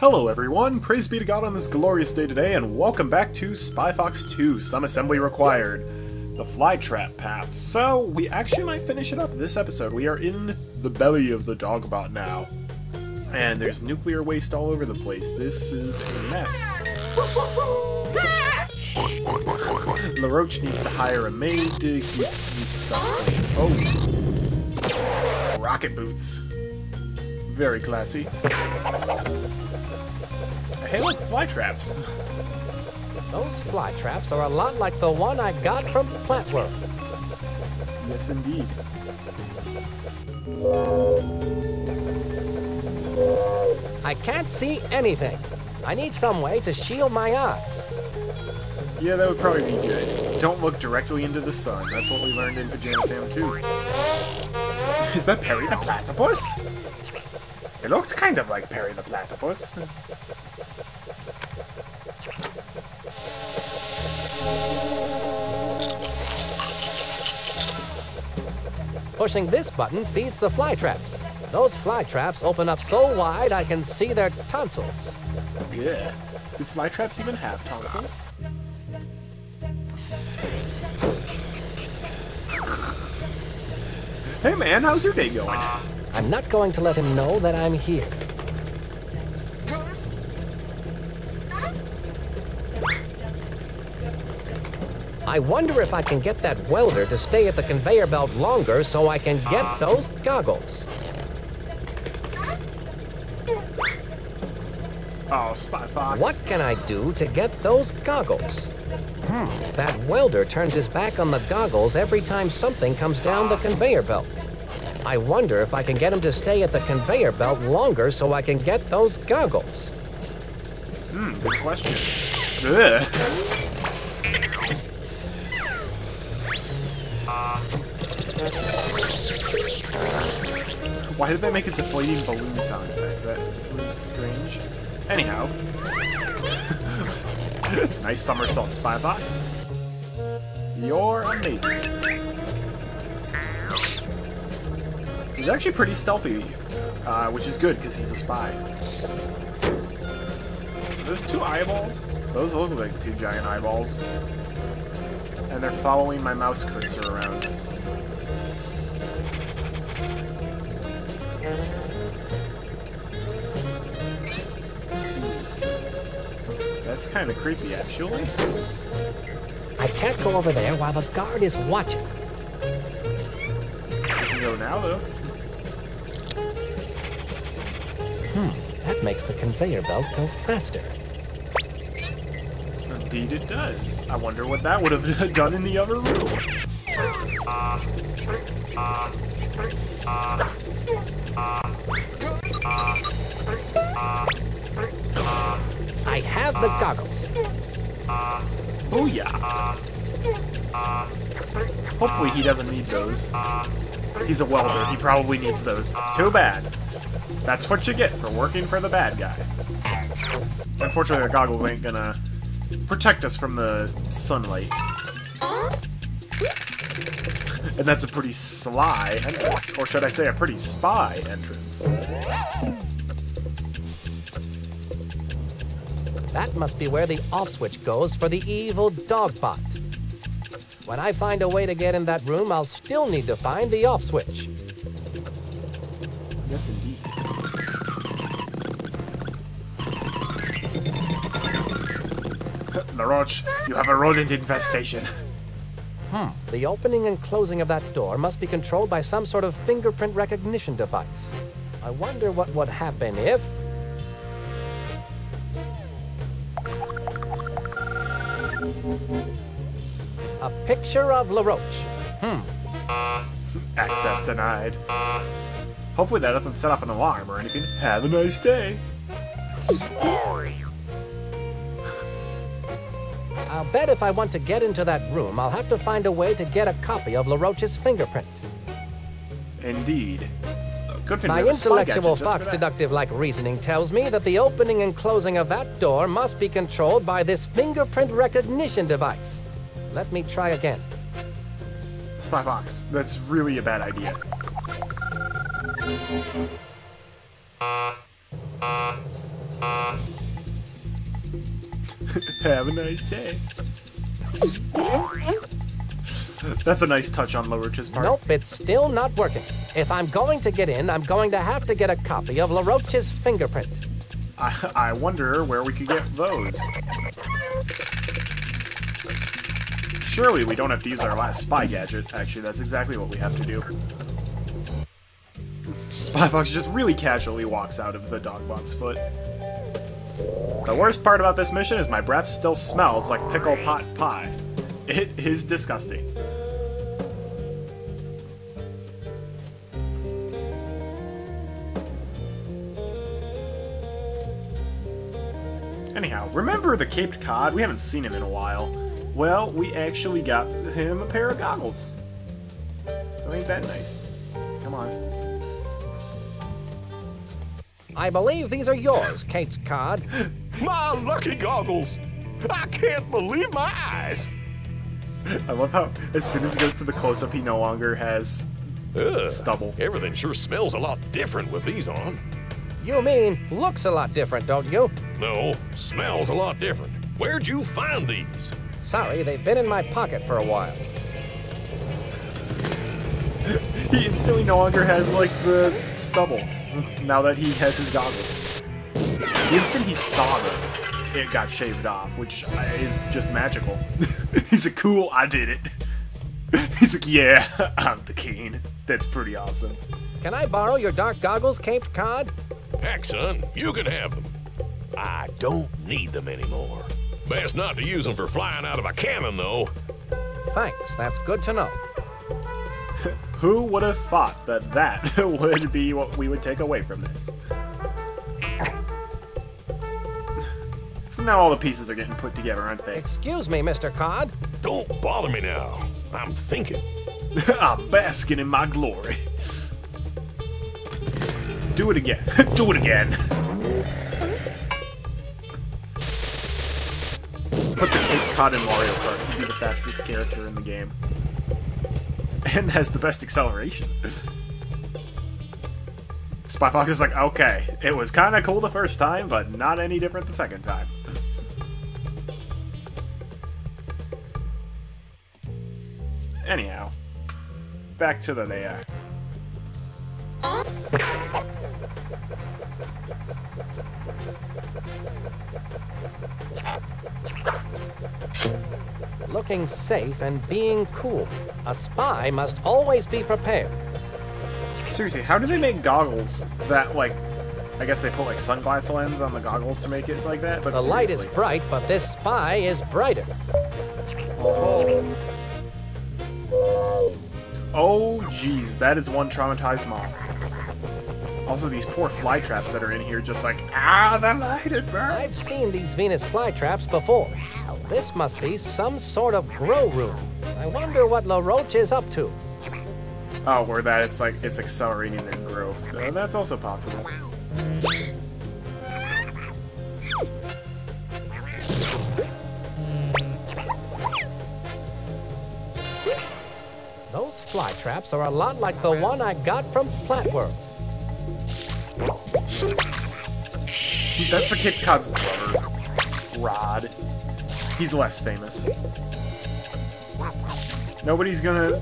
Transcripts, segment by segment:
Hello everyone, praise be to God on this glorious day today, and welcome back to Spy Fox 2, Some Assembly Required, the Flytrap Path. So, we actually might finish it up this episode. We are in the belly of the Dogbot now. And there's nuclear waste all over the place. This is a mess. LeRoach needs to hire a maid to keep this stuff clean. Oh. Rocket boots. Very classy. Hey, look, fly traps. Those fly traps are a lot like the one I got from Plant Yes, indeed. I can't see anything. I need some way to shield my eyes. Yeah, that would probably be good. Don't look directly into the sun. That's what we learned in Pajama Sam 2. Is that Perry the Platypus? It looked kind of like Perry the Platypus. Pushing this button feeds the fly traps. Those fly traps open up so wide I can see their tonsils. Yeah. Do fly traps even have tonsils? hey man, how's your day going? I'm not going to let him know that I'm here. I wonder if I can get that welder to stay at the conveyor belt longer so I can get those goggles. Oh, Spy Fox. What can I do to get those goggles? Hmm, that welder turns his back on the goggles every time something comes down the conveyor belt. I wonder if I can get him to stay at the conveyor belt longer so I can get those goggles. Hmm, good question. Ugh. Why did they make a deflating balloon sound effect? That was strange. Anyhow. nice somersault, Spy Fox. You're amazing. He's actually pretty stealthy, uh, which is good because he's a spy. Those two eyeballs? Those look like two giant eyeballs. And they're following my mouse cursor around. That's kind of creepy, actually. I can't go over there while the guard is watching. I can go now, though. Hmm, that makes the conveyor belt go faster. Indeed it does. I wonder what that would have done in the other room. I have the goggles. Booyah! Hopefully he doesn't need those. He's a welder. He probably needs those. Too bad. That's what you get for working for the bad guy. Unfortunately, the goggles ain't gonna protect us from the sunlight. And that's a pretty sly entrance. Or should I say a pretty spy entrance. That must be where the off switch goes for the evil dogbot. When I find a way to get in that room, I'll still need to find the off switch. Yes, indeed. LeRoach, you have a rodent infestation. Hmm. The opening and closing of that door must be controlled by some sort of fingerprint recognition device. I wonder what would happen if... A picture of LeRoach. Hmm. Access denied. Hopefully that doesn't set off an alarm or anything. Have a nice day. Bet if I want to get into that room, I'll have to find a way to get a copy of LeRoach's fingerprint. Indeed. So, good for My you. have a spy intellectual gadget just for fox deductive-like reasoning tells me that the opening and closing of that door must be controlled by this fingerprint recognition device. Let me try again. Spy Fox, that's really a bad idea. Have a nice day. That's a nice touch on LeRoach's part. Nope, it's still not working. If I'm going to get in, I'm going to have to get a copy of LeRoach's fingerprint. I, I wonder where we could get those. Surely we don't have to use our last spy gadget. Actually, that's exactly what we have to do. Spy Fox just really casually walks out of the dogbot's foot. The worst part about this mission is my breath still smells like pickle pot pie. It is disgusting. Anyhow, remember the Caped Cod? We haven't seen him in a while. Well, we actually got him a pair of goggles. So ain't that nice? Come on. I believe these are yours, Caped Cod. My lucky goggles! I can't believe my eyes! I love how as soon as he goes to the close-up, he no longer has Ugh, stubble. Everything sure smells a lot different with these on. You mean looks a lot different, don't you? No, smells a lot different. Where'd you find these? Sorry, they've been in my pocket for a while. He instantly no longer has like the stubble now that he has his goggles. The instant he saw them, it got shaved off, which is just magical. He's a cool, I did it. He's like, yeah, I'm the king. That's pretty awesome. Can I borrow your dark goggles, Caped Cod? Heck, son, you can have them. I don't need them anymore. Best not to use them for flying out of a cannon, though. Thanks, that's good to know. Who would have thought that that would be what we would take away from this? So now all the pieces are getting put together, aren't they? Excuse me, Mr. Cod. Don't bother me now. I'm thinking. I'm basking in my glory. Do it again. Do it again. Put the Cape Cod in Mario Kart. He'd be the fastest character in the game. And has the best acceleration. Spy Fox is like, okay, it was kind of cool the first time, but not any different the second time. Anyhow, back to the there. Looking safe and being cool. A spy must always be prepared. Seriously, how do they make goggles that, like, I guess they put, like, sunglass lens on the goggles to make it like that? But The light is seriously. bright, but this spy is brighter. Oh, oh, jeez, that is one traumatized moth. Also, these poor fly traps that are in here, just like, ah, the light, it burns. I've seen these Venus flytraps before. This must be some sort of grow room. I wonder what LeRoach is up to. Oh, where that it's like it's accelerating their growth. Uh, that's also possible. Those fly traps are a lot like the one I got from Flatworld. That's the Cod's brother, Rod. He's less famous. Nobody's gonna.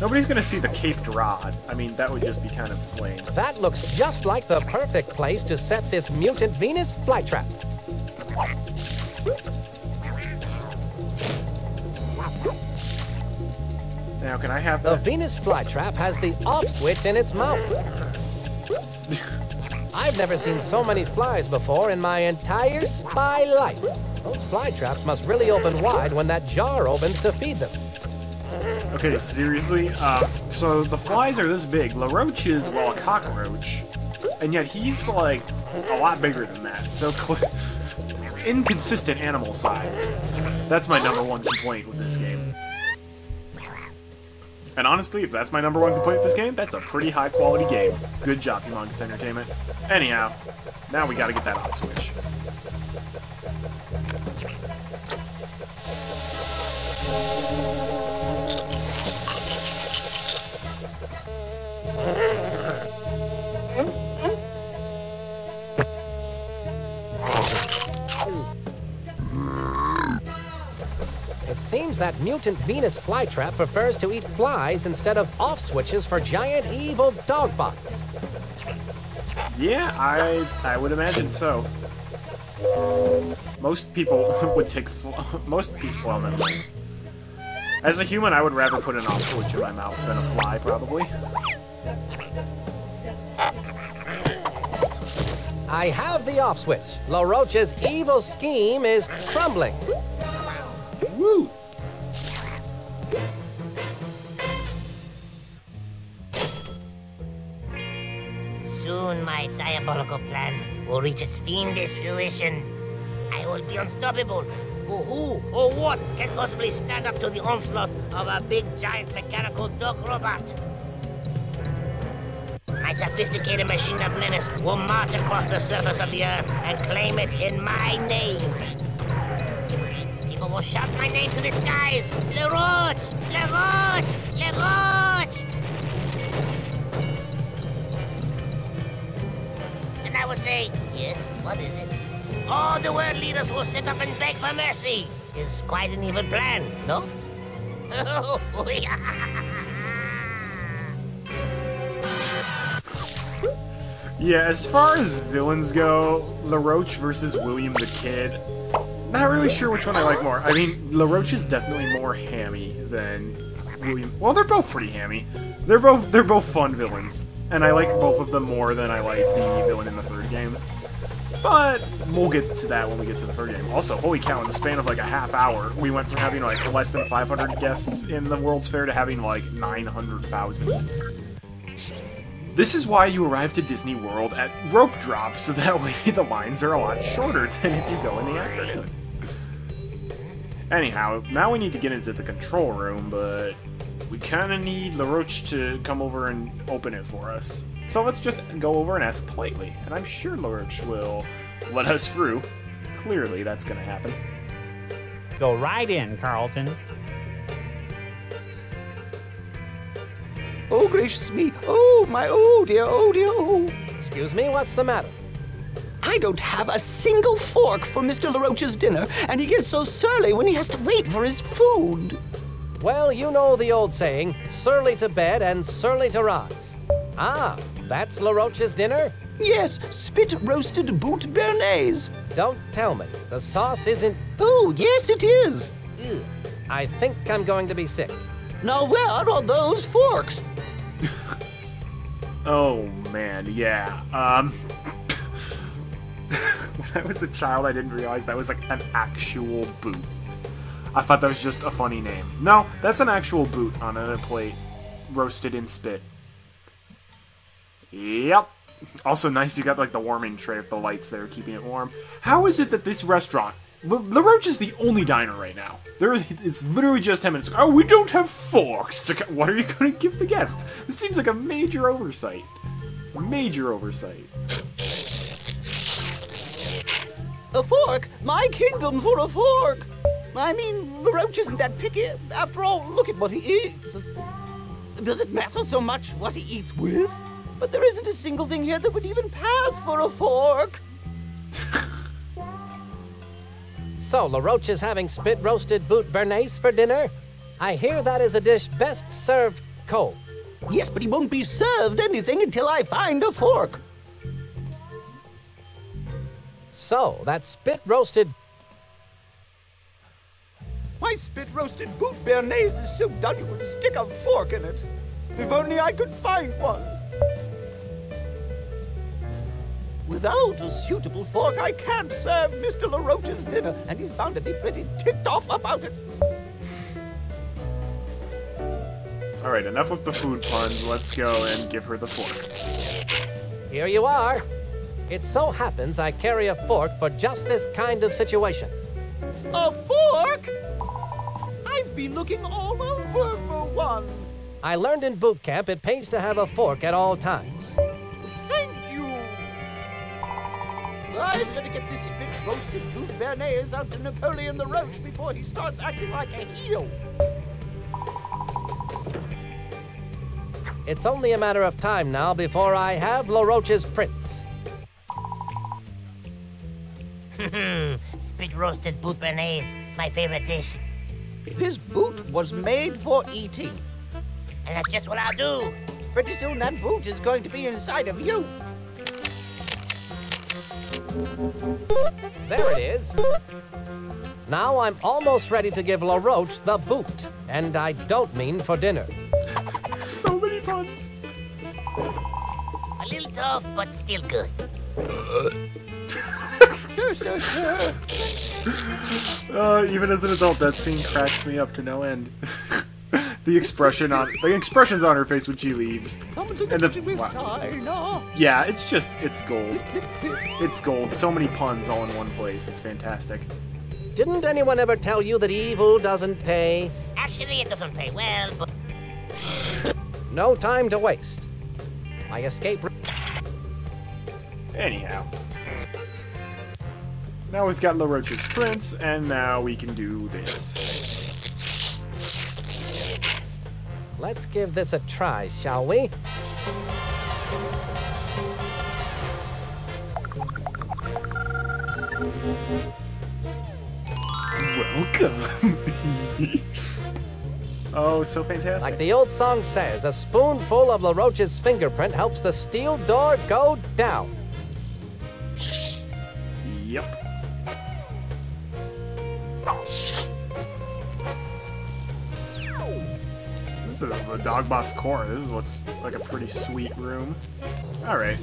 Nobody's gonna see the caped rod. I mean, that would just be kind of lame. That looks just like the perfect place to set this mutant Venus flytrap. Now, can I have The the? Venus flytrap has the off switch in its mouth. I've never seen so many flies before in my entire spy life. Those fly traps must really open wide when that jar opens to feed them. Okay, seriously. Uh, so the flies are this big. LeRoach is well a cockroach, and yet he's like a lot bigger than that. So inconsistent animal size. That's my number one complaint with this game. And honestly, if that's my number one complaint with this game, that's a pretty high quality game. Good job, Humongous Entertainment. Anyhow, now we gotta get that off switch. Seems that mutant Venus flytrap prefers to eat flies instead of off switches for giant evil dog dogbots. Yeah, I I would imagine so. Most people would take most people. Well, never. As a human, I would rather put an off switch in my mouth than a fly, probably. I have the off switch. LeRoach's evil scheme is crumbling. Woo! Soon my diabolical plan will reach its fiendish fruition. I will be unstoppable. For who or what can possibly stand up to the onslaught of a big, giant mechanical dog robot? My sophisticated machine of menace will march across the surface of the earth and claim it in my name. People will shout my name to the skies. Leroy! Leroy! Leroy! And I will say, yes, what is it? All the world leaders will sit up and beg for mercy. It's quite an evil plan, no? Yeah, as far as villains go, LeRoach versus William the Kid, not really sure which one I like more. I mean, LeRoach is definitely more hammy than William. Well, they're both pretty hammy. They're both they're both fun villains, and I like both of them more than I like the villain in the third game. But we'll get to that when we get to the third game. Also, holy cow, in the span of like a half hour, we went from having like less than 500 guests in the World's Fair to having like 900,000. This is why you arrive to Disney World at rope drop, so that way the lines are a lot shorter than if you go in the afternoon. Anyhow, now we need to get into the control room, but we kind of need LeRoach to come over and open it for us. So let's just go over and ask politely, and I'm sure LeRoach will let us through. Clearly, that's going to happen. Go right in, Carlton. Oh, gracious me. Oh, my, oh, dear, oh, dear, oh. Excuse me, what's the matter? I don't have a single fork for Mr. LeRoach's dinner, and he gets so surly when he has to wait for his food. Well, you know the old saying surly to bed and surly to rise. Ah, that's LeRoach's dinner? Yes, spit roasted boot béarnaise. Don't tell me. The sauce isn't. Oh, yes, it is. Ugh. I think I'm going to be sick. Now, where are those forks? Oh man, yeah. Um, when I was a child, I didn't realize that was like an actual boot. I thought that was just a funny name. No, that's an actual boot on a plate, roasted in spit. Yep. Also nice you got like the warming tray with the lights there keeping it warm. How is it that this restaurant La LeRoach is the only diner right now. There, it's literally just him and it's, oh, we don't have forks. What are you going to give the guests? This seems like a major oversight. Major oversight. A fork? My kingdom for a fork! I mean, LeRoach isn't that picky. After all, look at what he eats. Does it matter so much what he eats with? But there isn't a single thing here that would even pass for a fork. So, LeRoach is having spit roasted boot béarnaise for dinner? I hear that is a dish best served cold. Yes, but he won't be served anything until I find a fork. So, that spit roasted. Roasted boot béarnaise is so done you would stick a fork in it. If only I could find one. Without a suitable fork, I can't serve Mr. LeRoach's dinner, and he's bound to be pretty ticked off about it. Alright, enough with the food puns. Let's go and give her the fork. Here you are. It so happens I carry a fork for just this kind of situation. A fork? I've been looking all over for one. I learned in boot camp it pays to have a fork at all times. Thank you. I'm going to get this spit roasted boot béarnaise out to Napoleon the Roach before he starts acting like a heel. It's only a matter of time now before I have LeRoach's prints. Spit roasted boot bernaise, my favorite dish. This boot was made for eating. And that's just what I'll do. Pretty soon that boot is going to be inside of you. There it is. Now I'm almost ready to give LeRoach the boot. And I don't mean for dinner. So many puns. A little tough, but still good. Uh, Uh, even as an adult, that scene cracks me up to no end. the expression on the expressions on her face when she leaves. And the wow. yeah, it's just it's gold. It's gold. So many puns all in one place. It's fantastic. Didn't anyone ever tell you that evil doesn't pay? Actually, it doesn't pay well, but No time to waste. My escape. Anyhow. Now we've got LeRoach's prints, and now we can do this. Let's give this a try, shall we? Welcome. oh, so fantastic. Like the old song says, a spoonful of LeRoach's fingerprint helps the steel door go down. Yep. Is the Dogbot's core. This looks like a pretty sweet room. Alright.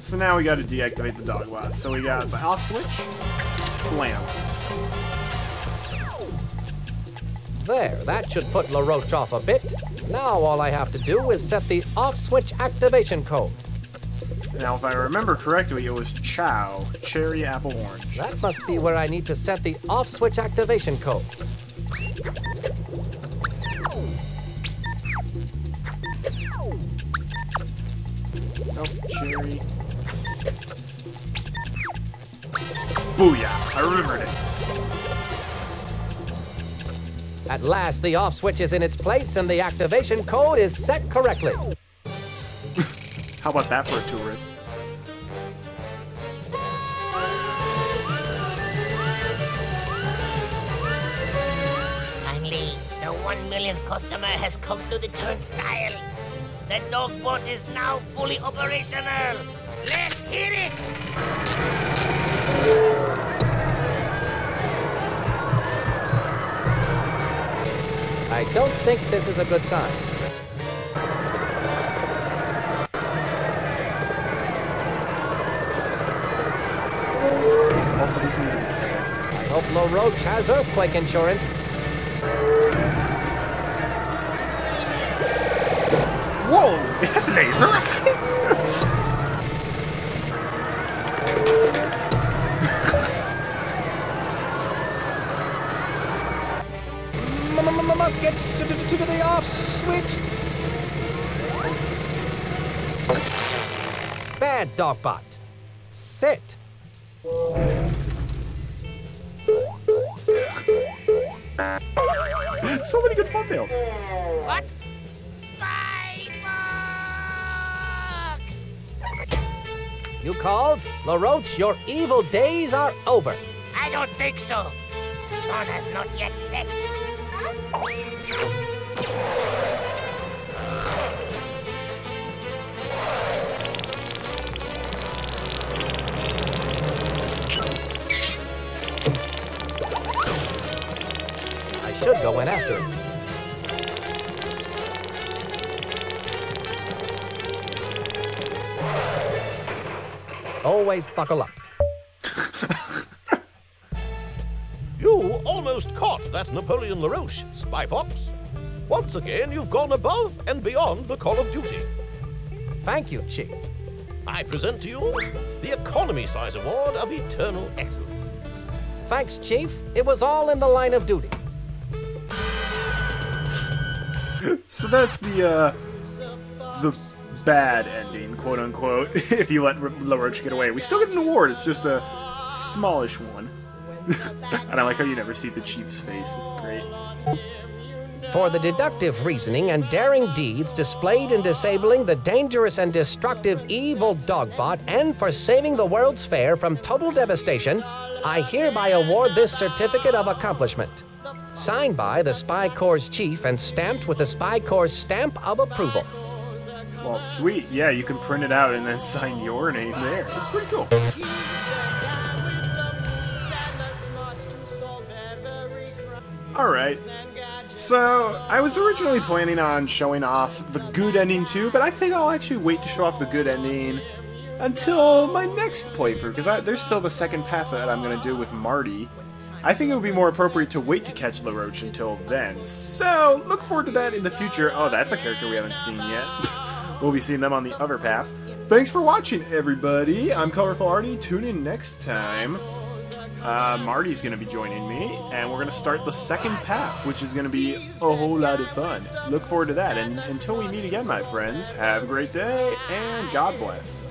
So now we gotta deactivate the Dogbot. So we got the off switch. Blam. There, that should put LeRoach off a bit. Now all I have to do is set the off switch activation code. Now, if I remember correctly, it was Chow, Cherry Apple Orange. That must be where I need to set the off switch activation code. Nope, Cherry. Booyah! I remembered it. At last, the off switch is in its place and the activation code is set correctly. How about that for a tourist? finally, the one millionth customer has come to the turnstile. The dog boat is now fully operational. Let's hear it! I don't think this is a good sign. Also, this music is epic. I hope LeRoach has earthquake insurance. Whoa! It has laser eyes! Must get to, to, to the off switch. Bad dogbot. Sit. so many good thumbnails. What? You called? LeRoach, your evil days are over. I don't think so. The sun has not yet set. I should go in after it. Always buckle up. You almost caught that Napoleon LeRoach, Spy Fox. Once again, you've gone above and beyond the call of duty. Thank you, Chief. I present to you the Economy Size Award of Eternal Excellence. Thanks, Chief. It was all in the line of duty. So that's the, uh, the bad ending, quote unquote, if you let LeRoach get away. We still get an award, it's just a smallish one. and I like how you never see the chief's face, it's great. for the deductive reasoning and daring deeds displayed in disabling the dangerous and destructive evil Dogbot and for saving the World's Fair from total devastation, I hereby award this certificate of accomplishment. Signed by the Spy Corps' chief and stamped with the Spy Corps' stamp of approval. Well, sweet. Yeah, you can print it out and then sign your name there. It's pretty cool. Alright. So, I was originally planning on showing off the good ending too, but I think I'll actually wait to show off the good ending until my next playthrough, because there's still the second path that I'm going to do with Marty. I think it would be more appropriate to wait to catch LeRoach until then. So, look forward to that in the future. Oh, that's a character we haven't seen yet. we'll be seeing them on the other path. Thanks for watching, everybody. I'm Colorful Arty. Tune in next time. Uh, Marty's going to be joining me, and we're going to start the second path, which is going to be a whole lot of fun. Look forward to that, and until we meet again, my friends, have a great day, and God bless.